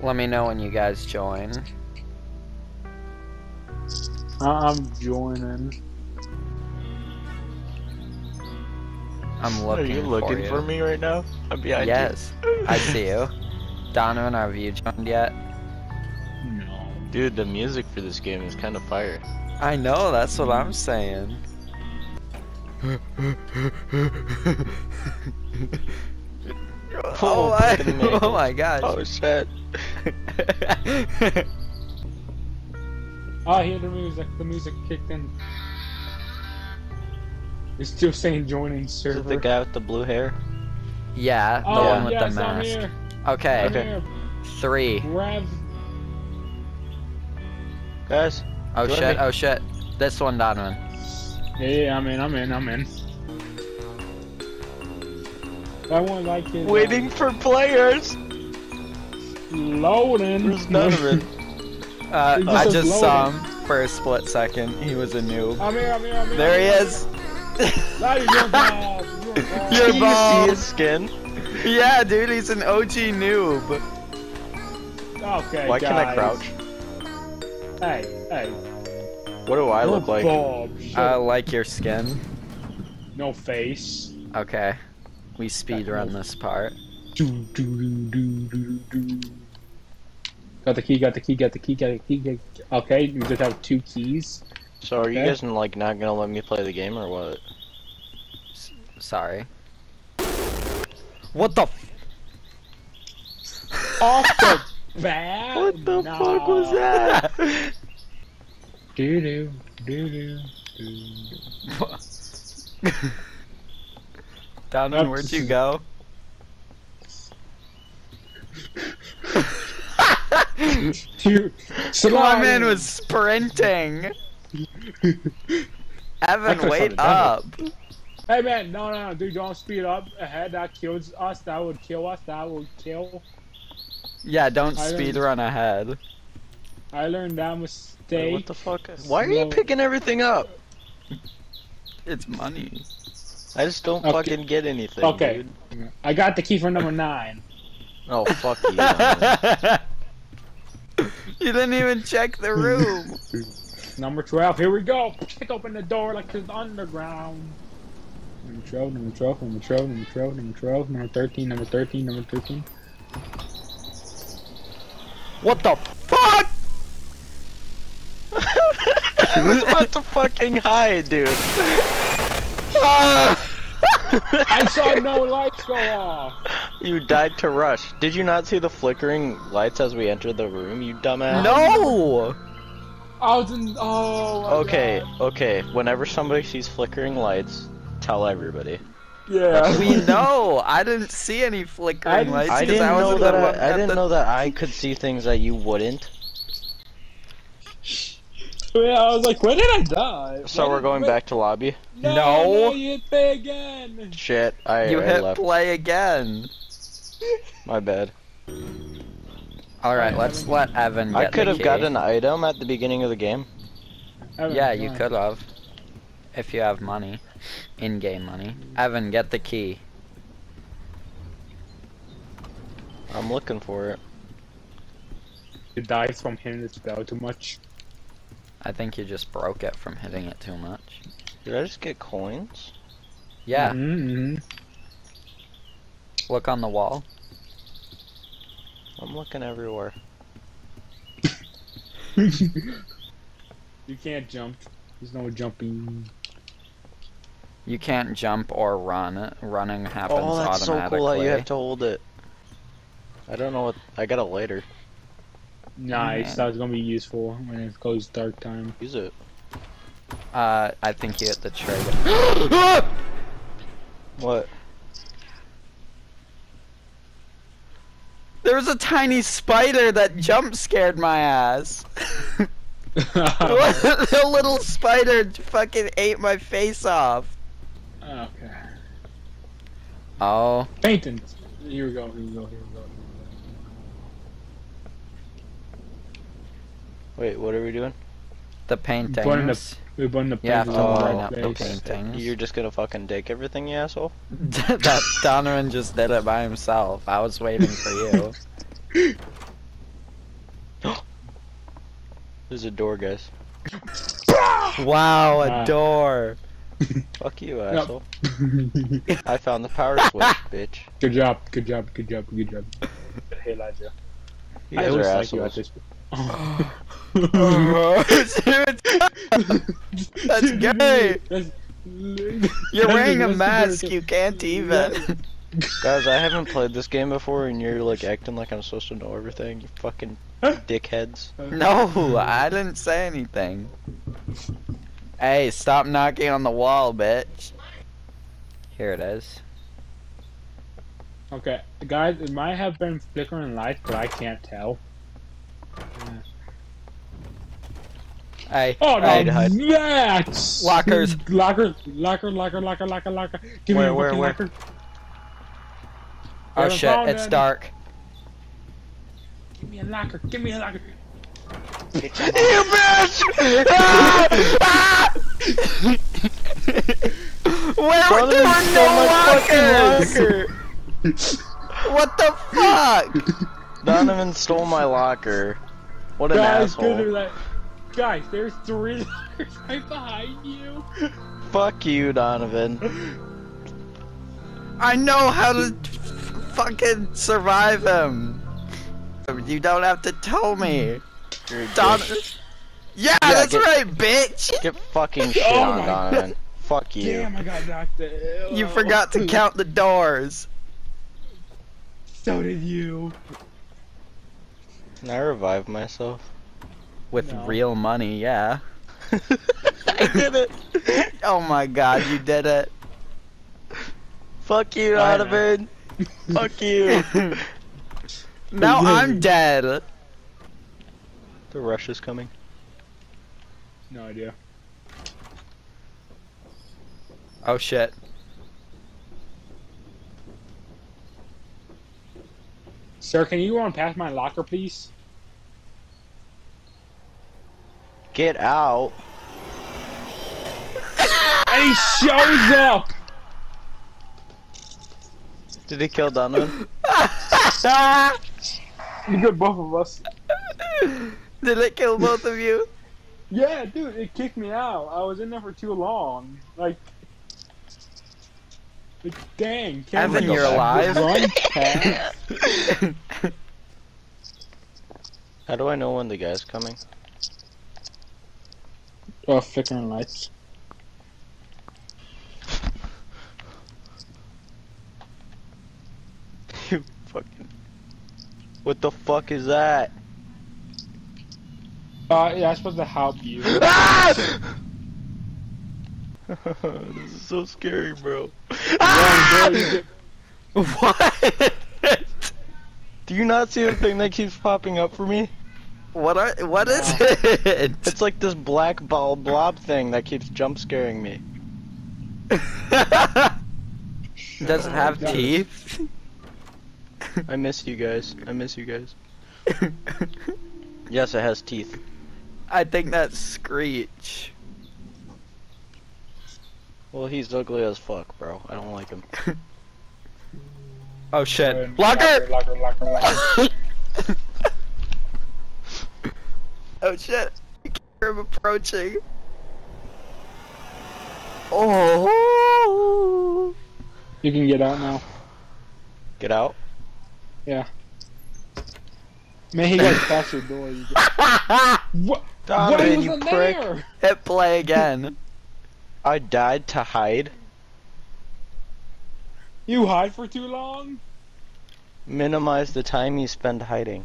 Let me know when you guys join. I- I'm joining. I'm looking. Are you looking for, for, me right now? I'm behind Yes, I see you. Donovan, have you joined yet? No. Dude, the music for this game is kind of fire. I know, that's what I'm saying. oh, Oh, my, fucking oh my gosh. Oh shit. Oh, I hear the music. The music kicked in. It's still saying joining Is it server. the guy with the blue hair? yeah, the oh, one with yes, the I'm mask. here. Okay, I'm Okay. here. three. Rev. Guys, Oh shit, me. oh shit. This one, Donovan. Yeah, yeah, I'm in. I'm in. I'm in. I want like his. waiting for players. loading. Where's Donovan? Uh, He just I says just saw him for a split second. He was a noob. I'm here. I'm here. I'm here. There he I'm is. here. Now you're doing bad. You're. You're Can you see his skin? yeah, dude, he's an OG noob. Okay, Why can't I crouch? Hey, hey. What do I You're look like? Bob. I like your skin. no face. Okay. We speed run this part. Do, do, do, do, do, do. Got the key, got the key, got the key, got the key. Got... Okay, you just have two keys. So are you Okay. guys like not gonna let me play the game or what? Sorry. What the f- Off the bat. What the Nah. fuck was that? Do do do do do. Donovan, where'd you go? Dude, My man was sprinting. Evan, wait up. Hey man, no, no, no, dude, don't speed up ahead. That kills us. That would kill us. That would kill. Yeah, don't I speed don't- run ahead. I learned that Wait, mistake. what the fuck? Why are you picking everything up? It's money. I just don't Okay. fucking get anything. Okay. Dude. I got the key for number nine. Oh fuck you. You didn't even check the room. Number 12, here we go. Kick open the door like it's underground. Number 12, number 12, number 12, number 12, number 12, number 13, number 13, number 13. what the fuck? I was about to fucking hide, dude. Ah! I saw no lights go off. You died to rush. Did you not see the flickering lights as we entered the room, you dumbass? No! I was in. Oh. my Okay, God. okay. Whenever somebody sees flickering lights, tell everybody. Yeah. We know. I didn't see any I flickering didn't- lights I 'cause didn't know that. I, I didn't the- know that I could see things that you wouldn't. Yeah, I was like, when did I die? So When we're going when- back to lobby. No, No. no, you hit play again. Shit, I, You I hit left. play again. My bad. All right, let's let Evan get I could have key. got an item at the beginning of the game. Evan, Yeah, you could have. If you have money. In-game money. Evan, get the key. I'm looking for it. You died from hitting the spell too much. I think you just broke it from hitting it too much. Did I just get coins? Yeah, Mm-hmm. look on the wall. I'm looking everywhere. You can't jump. There's no jumping. You can't jump or run. Running happens automatically. Oh, that's so automatically. cool that you have to hold it. I don't know what. I got a lighter. Nice. Man. That was gonna be useful when it goes dark time. Use it. Uh, I think you hit the trigger. What? there was a tiny spider that jump scared my ass. the little spider fucking ate my face off. okay. Oh, Painting. Here we go. Here we go. Here we go. Wait, what are we doing? the Burning paintings. We burn the You have to paintings on line our up the face. paintings. You're just gonna fucking take everything, you asshole? that Donovan just did it by himself. I was waiting for you. There's a door, guys. Wow, a Ah. door. Fuck you, asshole. I found the power switch, bitch. good job, good job, good job, good job. Hey Elijah. You I guys always are like you at assholes. this. That's gay. That's- You're wearing a mask, you can't even. Guys, I haven't played this game before, and you're like acting like I'm supposed to know everything. You fucking dickheads. No, I didn't say anything. Hey, stop knocking on the wall, bitch. Here it is. Okay, guys, it might have been flickering lights, but I can't tell. Hey, Oh no, hey, hide. that's Lockers. locker, locker, locker, locker, locker, locker. Give Where, me where, where? locker. oh shit, found it's any. dark. Give me a locker. Give me a locker. You bitch! Where were there were no lockers? What the fuck? Donovan stole my locker. What an Guys, good asshole. like, guys, there's three lockers right behind you. Fuck you, Donovan. I know how to fucking survive him. You don't have to tell me. You're Don- yeah, Yeah, that's get- right, bitch. Get fucking oh shit Oh on, my Donovan. Fuck you. Damn, I got knocked out. You forgot to count the doors. So did you. Can I revive myself? With No. real money, yeah. I did it! Oh my god, you did it. Fuck you, I know. Donovan! Fuck you! now I'm dead. The rush is coming. No idea. Oh shit. Sir, can you run past my locker, please? Get out! And he shows up. Did he kill Donovan? You got both of us. Did it kill both of you? Yeah, dude, it kicked me out. I was in there for too long. Like, like dang. can't Evan, we you're back? alive? How do I know when the guy's coming? Oh, flickering lights. You fucking. What the fuck is that? Uh, yeah, I'm supposed to help you. Ah! this is so scary, bro. Run, bro, what? Do you not see the thing that keeps popping up for me? What are what is it? It's like this black ball blob thing that keeps jump scaring me. Does it have teeth? I miss you guys. I miss you guys. Yes, it has teeth. I think that's Screech. Well, he's ugly as fuck, bro. I don't like him. Oh shit. Locker, Locker! locker, locker, locker. Oh shit. I'm approaching. Oh. You can get out now. Get out. Yeah. Man, he got past your door. You get... What? Donovan, Why you wasn't prick. there? Hit play again. I died to hide. You hide for too long? Minimize the time you spend hiding.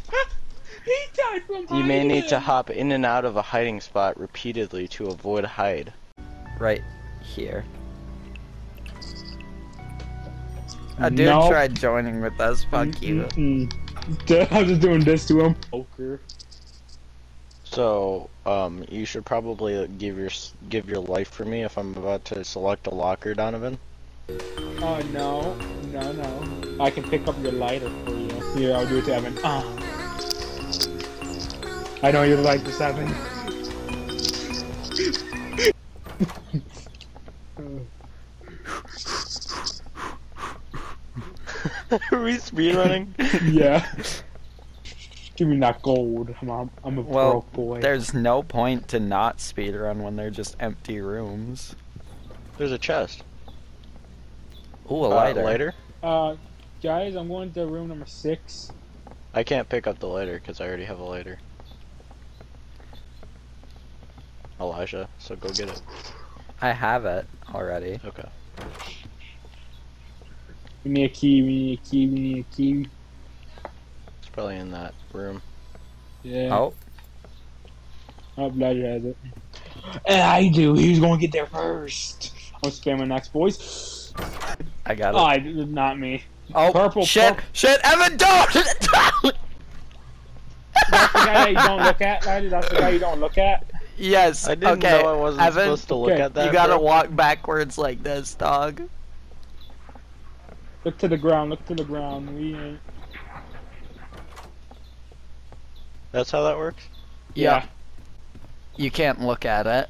He died from You may need to hop in and out of a hiding spot repeatedly to avoid hide. right here. A dude Nope. tried joining with us. Fuck you. Mm-mm. I'm just doing this to him. Poker. So, um, you should probably give your give your life for me if I'm about to select a locker, Donovan. Oh no, no, no. I can pick up your lighter for you. Yeah, I'll do it to Evan. Ah. I know you like this, seven. Are we speedrunning? yeah. Give me that gold. I'm a, I'm a Well, broke boy. There's no point to not speedrun when they're just empty rooms. There's a chest. Ooh, a Uh, lighter. lighter? Uh, guys, I'm going to room number six. I can't pick up the lighter because I already have a lighter. Elijah, so go get it. I have it already. Okay. Give me a key. We need a key. We need a key. It's probably in that room. Yeah. Oh, Oh, Elijah has it. And I do. He's going to get there first. I'm spamming next, boys. I got it. Oh, I, not me. oh, purple, shit, purple. shit, Evan, don't! That's the guy that you don't look at, Elijah. That's the guy you don't look at. Yes, I didn't okay, know I wasn't Evan, supposed to look okay, at that. you gotta bro. walk backwards like this, dog. Look to the ground. Look to the ground. We ain't. That's how that works? Yeah. You can't look at it.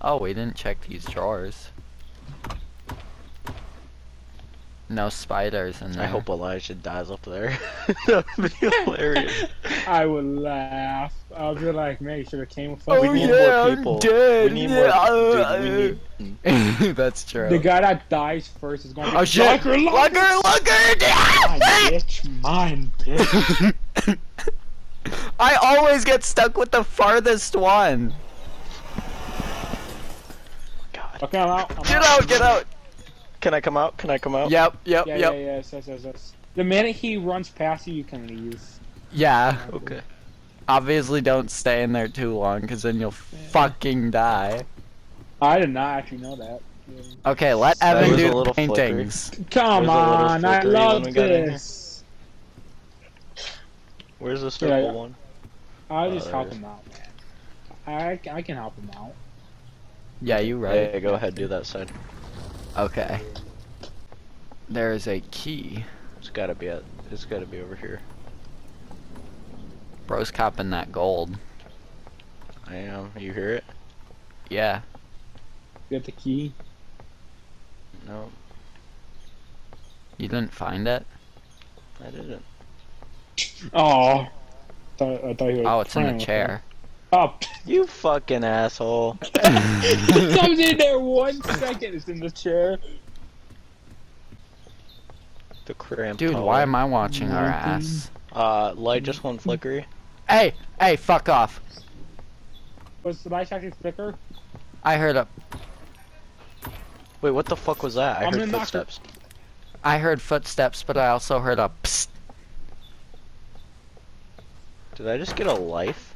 Oh, we didn't check these drawers. No spiders in there. I hope Elijah dies up there. that would be hilarious. I would laugh. I would be like, man, you should have came with us. Oh we need yeah, more I'm people. dead. We need more. Yeah, Dude, we need. That's true. The guy that dies first is going to be oh shit! Locker, locker! Locker, locker! Mine, ah, bitch. Mine, bitch. I always get stuck with the farthest one. God. Okay, I'm out. I'm Get out, get out. Can I come out? Can I come out? Yep, yep, Yeah, yep. yeah, yeah, yes, yes, yes, yes. The minute he runs past you, you can leave. Yeah. Okay. Obviously, don't stay in there too long, because then you'll fucking die. I did not actually know that. Yeah. Okay, let That Evan do the little flickery. paintings. Come There's a little on, I love when we got in here. this. Where's the circle Yeah, yeah. one? I'll Oh, just there help him out, man. I, I can help him out. Yeah, you right. Yeah, go ahead, do that side. Okay. There is a key. It's gotta be at. It's gotta be over here. Bro's copping that gold. I am. You hear it? Yeah. You got the key. No, You didn't find it? I didn't. Oh. Thought, I thought he was Oh, it's in playing the with chair. It. Oh, You fucking asshole. it comes in there one second. It's in the chair. The cramp. Dude, why am I watching our ass? Uh, light just one flickery. Hey, hey, fuck off. Was the light actually flicker? I heard a, Wait, what the fuck was that? I I'm heard gonna knock her- footsteps. I heard footsteps, but I also heard a psst. Did I just get a life?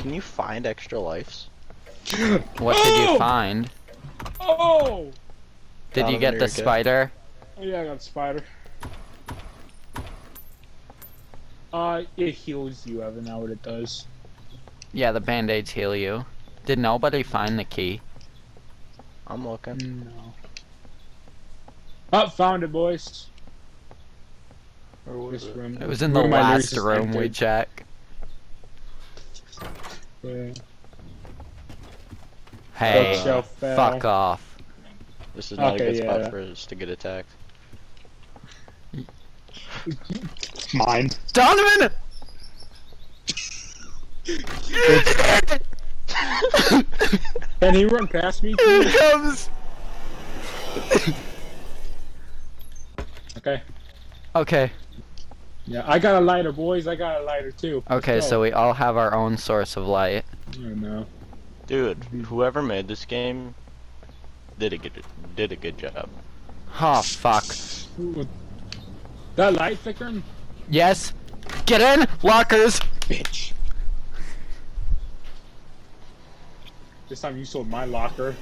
Can you find extra lives? What did Oh! you find? Oh! Did you get the good. spider? Oh, yeah, I got spider. Uh, it heals you, Evan. Now what it does. Yeah, the band-aids heal you. Did nobody find the key? I'm looking. No. Oh, found it, boys. Where was This it? room. It was in the room last room we checked. Yeah. Hey, fuck off. This is not Okay, a good spot yeah. for us to get attacked. Mine. Donovan! Can he run past me? Here please? it comes! Okay. Okay, Yeah, I got a lighter, boys. I got a lighter too. Okay, so we all have our own source of light. Oh, no. Dude, whoever made this game did a good did a good job. Oh, fuck. Ooh, That light flickering? Yes? Get in! Lockers! Bitch. This time you sold my locker.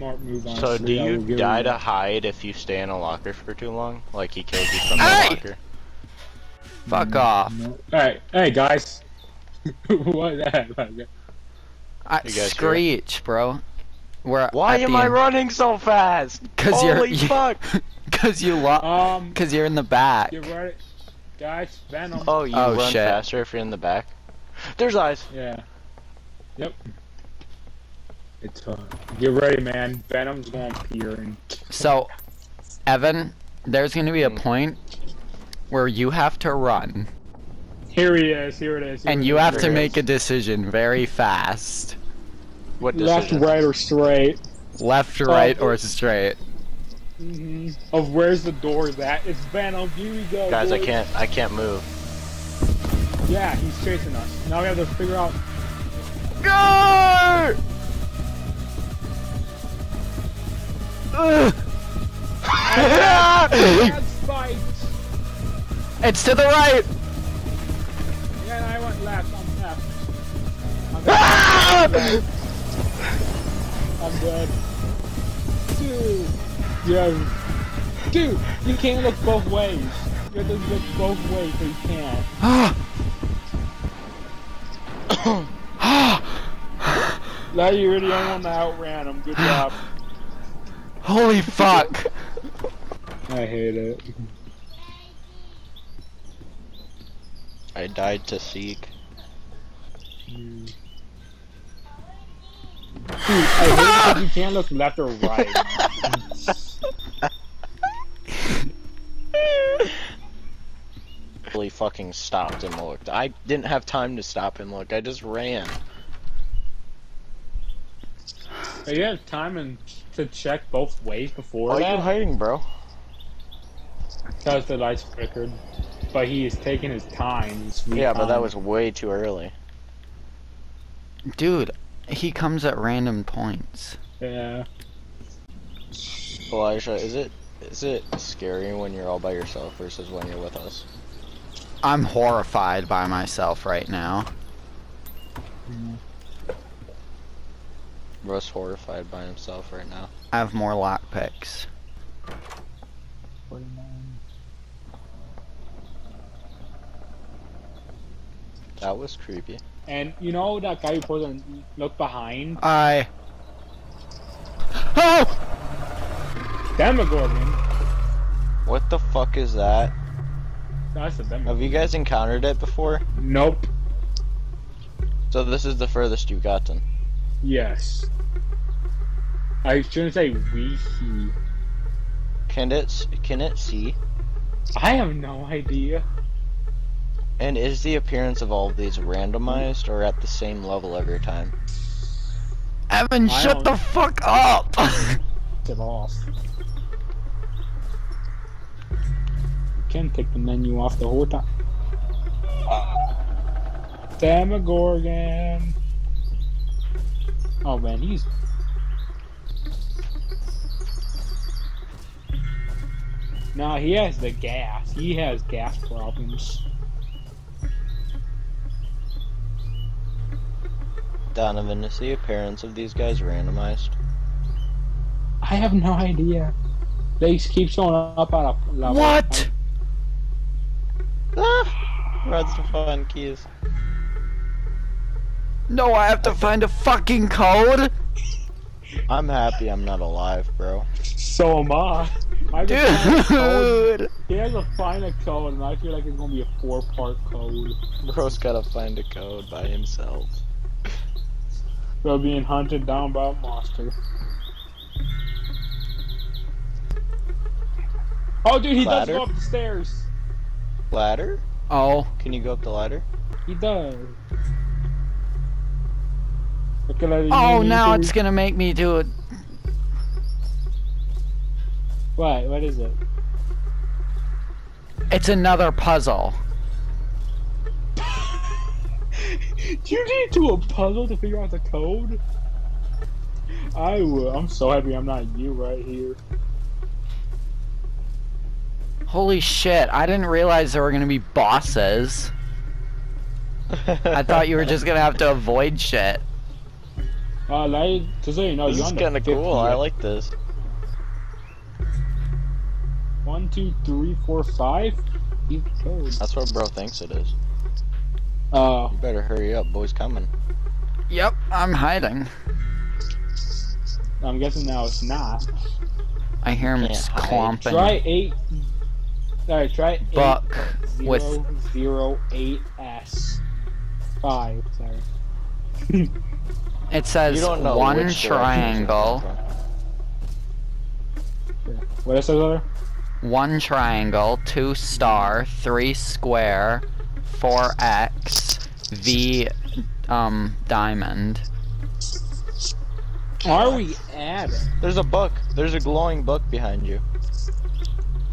Smart move on. So do you die to hide if you stay in a locker for too long? Like he killed you from the Hey! locker? Fuck off. Hey, hey guys. what that? I, You guys screech, bro. We're Why am I end- running so fast? Cause you're Holy fuck! Cause you lo- Um, Cause you're in the back. get ready, guys. Venom. Oh, you Oh, run shit. faster if you're in the back. There's eyes. Yeah. Yep. It's uh, get ready, man. Venom's going to appear and So, Evan, there's gonna be a Mm. point where you have to run Here he is. Here it is. here and it you is, have to it make a decision very fast. What left, right, or straight. Left, Oh, right, or it's- straight. hmm Of where's the doors at? It's Venom. Here we go. Guys, I can't. I can't move. Yeah, he's chasing us. Now we have to figure out. Go! It's to the right! Yeah, I went left. I'm left. I'm Ah! dead. I'm dead. Dude. Dude, you can't look both ways. You have to look both ways, but you can't. Ah! Now you're the only one that outran him. Good job. Holy fuck! I hate it. I died to seek. Hmm. Dude, I hate it 'cause you can't look left or right. Really fucking stopped and looked. I didn't have time to stop and look. I just ran. But you have time and to check both ways before Why are you hiding, bro? Because the lights flickered. But he is taking his time. his sweet Yeah, but that was way too early. Dude, he comes at random points. Yeah. Elijah, is it is it scary when you're all by yourself versus when you're with us? I'm horrified by myself right now. Mm. Russ horrified by himself right now. I have more lockpicks. That was creepy. And you know that guy who put on look behind? I. Oh! Demogorgon. What the fuck is that? That's a Demogorgon. Have you guys encountered it before? Nope. So this is the furthest you've gotten. Yes. I shouldn't say we, he. Can it can it see? I have no idea. And is the appearance of all of these randomized or at the same level every time? Evan, I shut the fuck up! Get off. You can take the menu off the whole time. Demogorgon. Oh man, he's. Nah, he has the gas. He has gas problems. Donovan, is the appearance of these guys randomized? I have no idea. They keep showing up at a level. what? Ah! Red's the fun keys. No, I have to find a fucking code? I'm happy I'm not alive, bro. So am I. I just find code. Dude! He has to find a code, and I feel like it's gonna be a four-part code. Bro's gotta find a code by himself. We're being hunted down by a monster. Oh, dude, he Ladder? does go up the stairs. Ladder? Oh, Can you go up the ladder? He does. Look at that. oh, now you- it's gonna make me do it. What? What is it? It's another puzzle. Do you need to do a puzzle to figure out the code? I will. I'm so happy I'm not you right here. Holy shit, I didn't realize there were gonna be bosses. I thought you were just gonna have to avoid shit. Uh, like, just so you This you're is kind of cool. I like this. One, two, three, four, five. Code. That's what bro thinks it is. Uh, You better hurry up, boys coming. Yep, I'm hiding. I'm guessing now it's not. I hear him Can't just clomping. Try eight. Sorry, try eight. Buck zero, with- zero eight S five. Sorry. It says You don't know one which direction it's gonna triangle. come from. What is that other? one triangle, two star, three square, four X, V um diamond. Are we at it? There's a book. There's a glowing book behind you.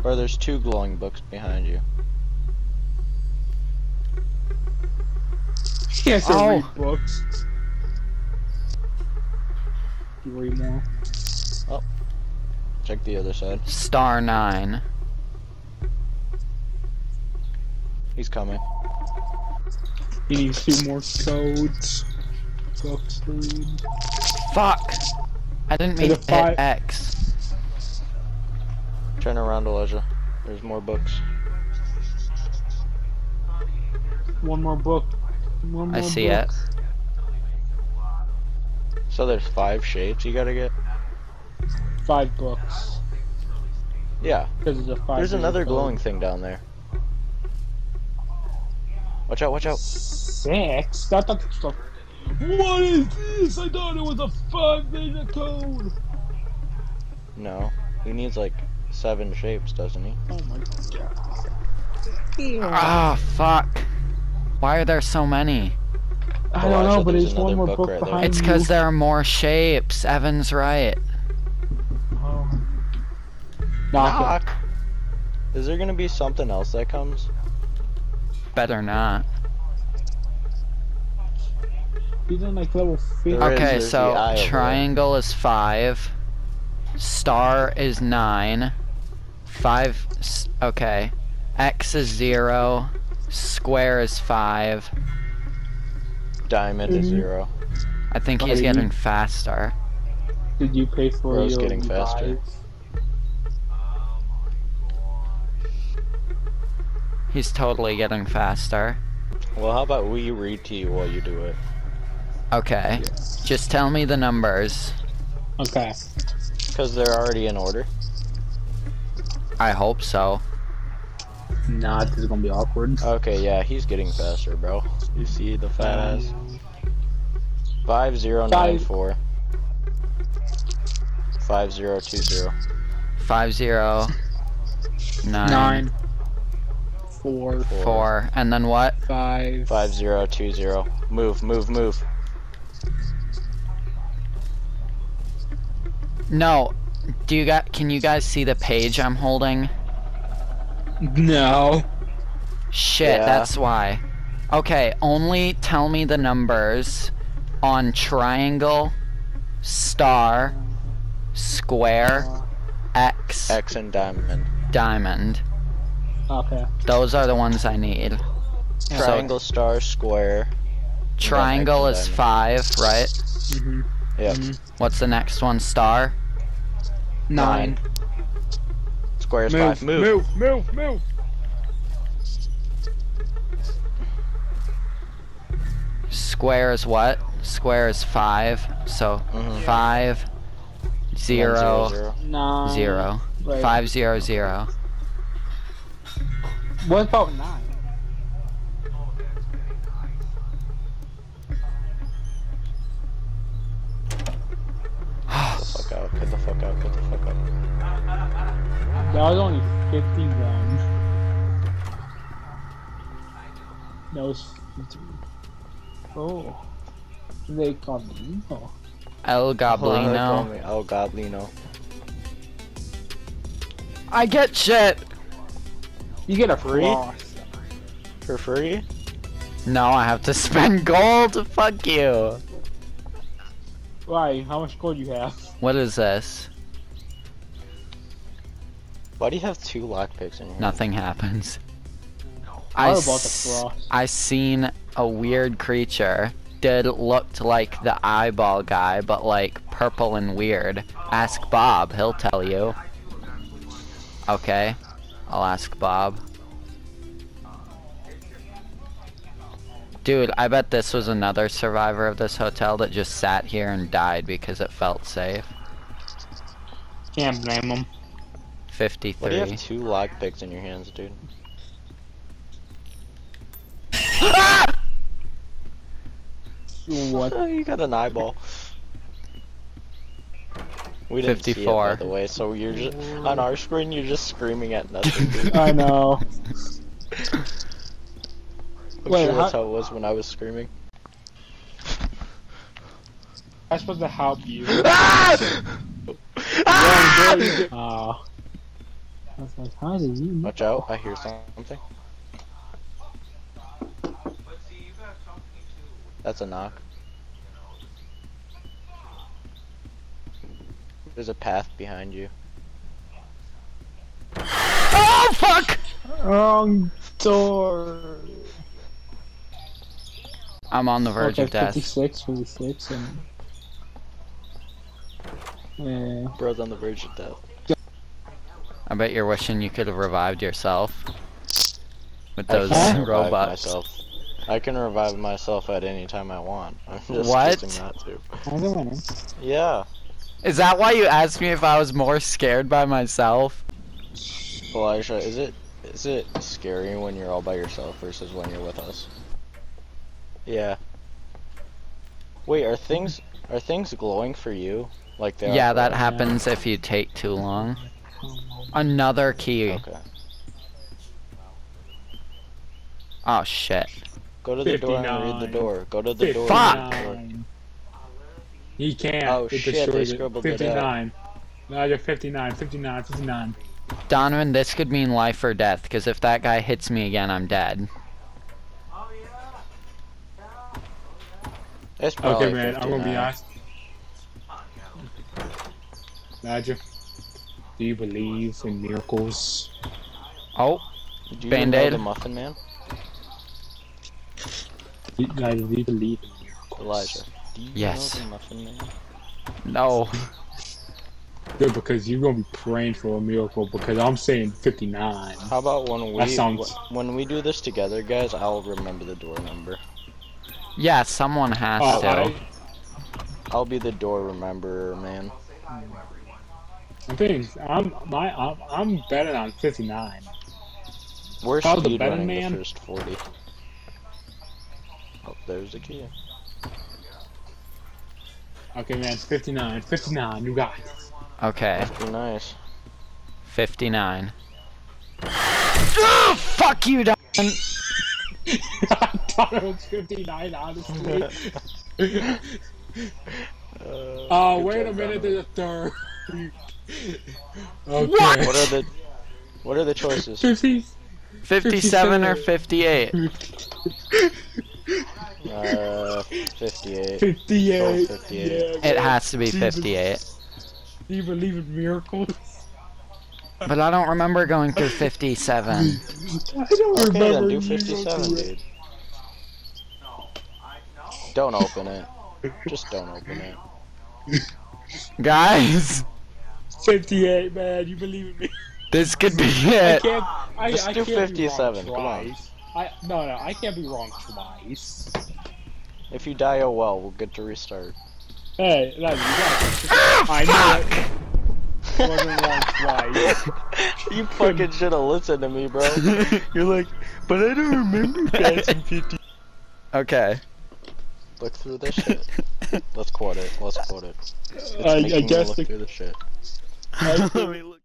Or there's two glowing books behind you. He has to Oh. read books. You read more. Oh, check the other side. Star nine. He's coming. He needs two more codes. Books, dude. Fuck! I didn't mean There's to a hit five- X. Turn around, Elijah. There's more books. One more book. One more I see book. it. So there's five shapes you gotta get? Five books. Yeah. Because it's a five. There's another code. glowing thing down there. Watch out, watch out. Six? I thought this was What is this? I thought it was a five digit code. No. He needs like seven shapes, doesn't he? Oh my god. Ew. Ah, fuck. Why are there so many? I don't know, but there's there's one more book book right behind It's because there are more shapes. Evan's right. Oh. Knock Knock. Is there gonna be something else that comes? Better not. it. He's in like level 50. Okay, there's the so eye over there. triangle is five. Star is nine. Five. Okay. X is zero. Square is five. Diamond is Mhm. zero. I think he's Buddy. getting faster. Did you pay for Bro's your getting faster. He's totally getting faster. Well, how about we read to you while you do it? Okay. Just tell me the numbers. Okay. Because they're already in order. I hope so. Nah, this is gonna be awkward. Okay, yeah, he's getting faster, bro. You see the fat ass? Five zero nine four. Five zero two zero. Five zero nine, Nine. Four. four, and then what? Five. Five zero two zero. Move, move, move. No. Do you got? Can you guys see the page I'm holding? No. Shit, Yeah. that's why. Okay, only tell me the numbers on triangle, star, square, X, X and diamond. diamond. Okay. Those are the ones I need. So Triangle, star, square. triangle is diamond. five, right? Mm-hmm. Yep. Mhm. What's the next one? Star. Nine. Square is Move, five. Move. move, move, move. Square is what? Square is five. So Mhm. five, One, zero, zero. Nine. zero. Wait, Five zero zero. What about nine? Get the fuck out. Get the fuck out. Get the fuck out. That was only 51. That was 50. Oh. They call me. Oh. El Call Goblino. me El Goblino. I get shit. You get a Free? cross. For free? No, I have to spend gold. Fuck you. Why? How much gold you have? What is this? Why do you have two lockpicks in here? Nothing happens. How I about the s- cross? I seen a weird creature. Did looked like the eyeball guy, but like purple and weird. Ask Bob, he'll tell you. Okay, I'll ask Bob. Dude, I bet this was another survivor of this hotel that just sat here and died because it felt safe. Can't blame them. Why do you have two lock picks in your hands, dude? What? You got an eyeball. We didn't see it, 54. by the way, so you're just on our screen. You're just screaming at nothing. Dude. I know. I'm Wait, sure that's how- how it was when I was screaming. I'm supposed to help you. Ah! Oh. I was like, how did you? Watch out! I hear something. That's a knock. There's a path behind you. Oh fuck! Wrong door. I'm on the verge okay, of death. 56, 56, and. Yeah. Bro's on the verge of death. I bet you're wishing you could have revived yourself. With I those can revive robots. myself. I can revive myself at any time I want. I'm just What? choosing not to. I'm the winner. Yeah. Is that why you asked me if I was more scared by myself? Elijah, is it is it scary when you're all by yourself versus when you're with us? Yeah. Wait, are things are things glowing for you? Like they are Yeah, that us? happens if you take too long. Another key. Okay. Oh shit. Go to the door and read the door. Go to the door. Fuck! and read the door. He can't. Oh, it shit, they destroyed it. scribbled it 59. No, you're 59, 59, 59. Donovan, this could mean life or death, because if that guy hits me again, I'm dead. It's probably Okay, man, I'm gonna be honest. Nadja, do you believe in miracles? Oh, Do you Band-Aid? the Muffin Man? Do you, Nadja, do you believe in miracles? Elijah. Do you Yes. know the Muffin Man? no. Good, because you're gonna be praying for a miracle. Because I'm saying 59. How about when we That sounds- when we do this together, guys? I'll remember the door number. Yeah, someone has Oh, to. I, I'll be the door rememberer, man. I'm thinking, I'm my I'm, I'm betting on 59. We're How's the speed betting running man? the first 40. Oh, there's the key. Okay, man, 59, 59. You got it. Okay, nice. 59. Oh, fuck you, Don. I thought it was 59, honestly. Uh, Oh, wait a minute, there's a third. Okay. What? What are the What are the choices? 50, 57 or 58? Uh, 58. 58. Oh, 58. Yeah, It has to be Jesus. 58. Do you believe in miracles? But I don't remember going through 57. I don't Okay, remember. then do 57, dude. Don't open it. Just don't open it. Guys, it. 58, man. You believe in me? this could be I it. can't. I, Just I do can't be wrong 57, come on. twice. I no no. I can't be wrong twice. If you die, oh well, we'll get to restart. Hey, no, you got I know it. Wasn't wrong twice. you fucking should have listened to me, bro. You're like, but I don't remember passing 50. Okay. Look through this shit. Let's quote it. Let's quote it. It's I- I guess look the- through the shit. I- Let me look.